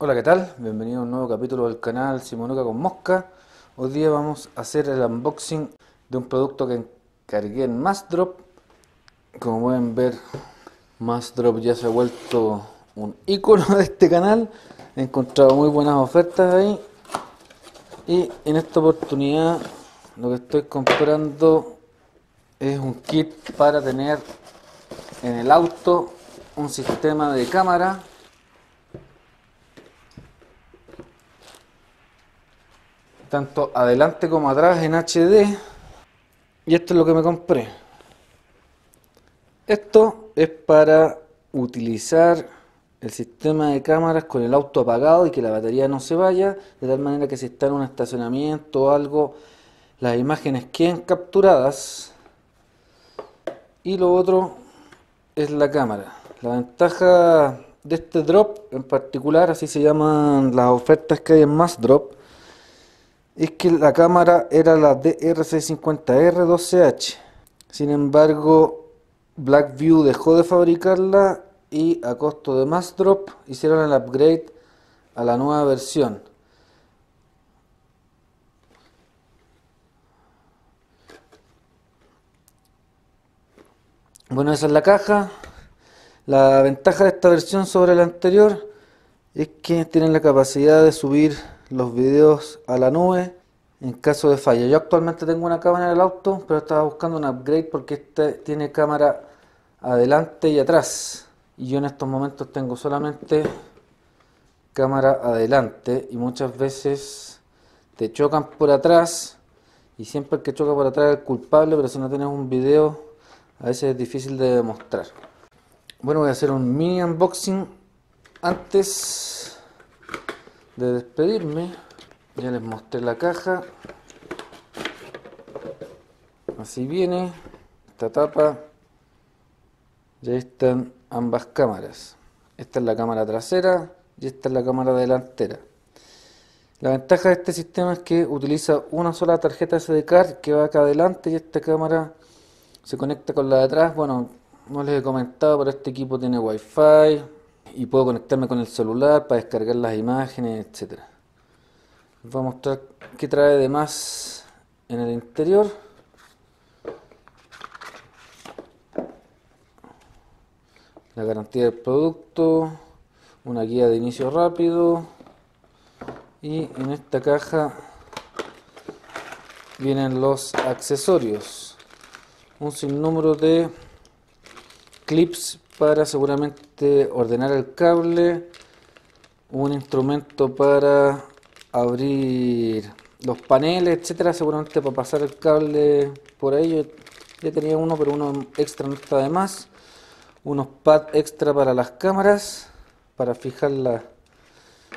Hola, ¿qué tal? Bienvenido a un nuevo capítulo del canal Simonuca con Mosca. Hoy día vamos a hacer el unboxing de un producto que encargué en Massdrop. Como pueden ver, Massdrop ya se ha vuelto un icono de este canal. He encontrado muy buenas ofertas ahí. Y en esta oportunidad lo que estoy comprando es un kit para tener en el auto un sistema de cámara tanto adelante como atrás en HD y esto es lo que me compré. Esto es para utilizar el sistema de cámaras con el auto apagado y que la batería no se vaya de tal manera que si está en un estacionamiento o algo las imágenes queden capturadas. Y lo otro es la cámara. La ventaja de este drop en particular así se llaman las ofertas que hay en más drop es que la cámara era la DR650R12H. Sin embargo, Blackview dejó de fabricarla y a costo de más drop hicieron el upgrade a la nueva versión. Bueno, esa es la caja. La ventaja de esta versión sobre la anterior es que tienen la capacidad de subir los videos a la nube en caso de falla. Yo actualmente tengo una cámara en el auto, pero estaba buscando un upgrade porque este tiene cámara adelante y atrás. Y yo en estos momentos tengo solamente cámara adelante y muchas veces te chocan por atrás y siempre el que choca por atrás es culpable, pero si no tienes un video a veces es difícil de demostrar. Bueno, voy a hacer un mini unboxing antes de despedirme, ya les mostré la caja. Así viene esta tapa. Ya están ambas cámaras. Esta es la cámara trasera y esta es la cámara delantera. La ventaja de este sistema es que utiliza una sola tarjeta SD card que va acá adelante y esta cámara se conecta con la de atrás. Bueno, no les he comentado, pero este equipo tiene wifi, y puedo conectarme con el celular para descargar las imágenes, etcétera. Les voy a mostrar qué trae de más en el interior. La garantía del producto, una guía de inicio rápido y en esta caja vienen los accesorios. Un sinnúmero de clips para seguramente ordenar el cable, un instrumento para abrir los paneles, etcétera, seguramente para pasar el cable por ahí. ya tenía uno, pero uno extra no está de más. Unos pads extra para las cámaras, para fijarla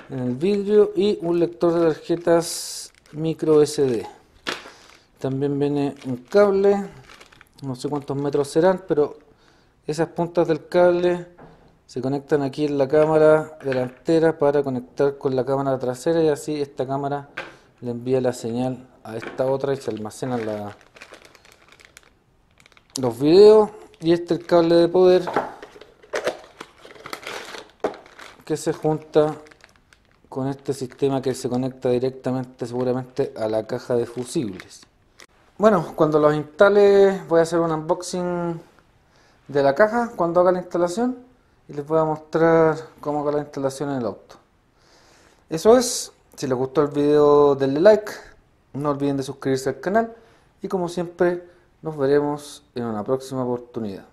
en el vidrio y un lector de tarjetas micro SD. También viene un cable, no sé cuántos metros serán, pero esas puntas del cable se conectan aquí en la cámara delantera para conectar con la cámara trasera y así esta cámara le envía la señal a esta otra y se almacena la, los videos. Y este el cable de poder que se junta con este sistema que se conecta directamente seguramente a la caja de fusibles. Bueno cuando los instale voy a hacer un unboxing de la caja cuando haga la instalación y les voy a mostrar cómo haga la instalación en el auto. Eso es, si les gustó el video denle like, no olviden de suscribirse al canal y como siempre nos veremos en una próxima oportunidad.